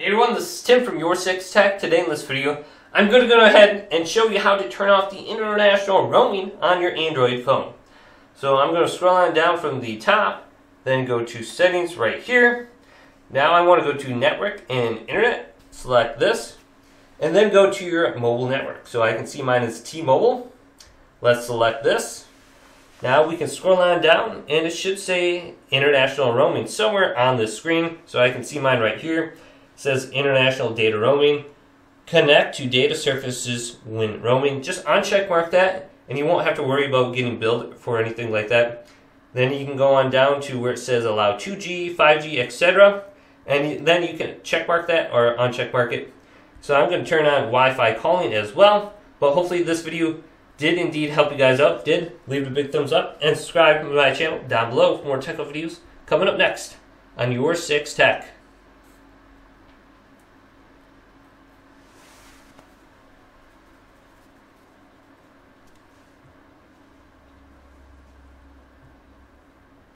Hey everyone, this is Tim from Your Six Tech. Today in this video, I'm going to go ahead and show you how to turn off the international roaming on your Android phone. So I'm going to scroll on down from the top, then go to settings right here. Now I want to go to network and internet, select this, and then go to your mobile network. So I can see mine is T-Mobile. Let's select this. Now we can scroll on down and it should say international roaming somewhere on the screen. So I can see mine right here says international data roaming. Connect to data services when roaming. Just uncheck mark that, and you won't have to worry about getting billed for anything like that. Then you can go on down to where it says allow 2G, 5G, etc. And then you can check mark that or uncheck mark it. So I'm going to turn on Wi-Fi calling as well. But hopefully this video did indeed help you guys out. Did leave a big thumbs up and subscribe to my channel down below for more technical videos coming up next on Your Six Tech.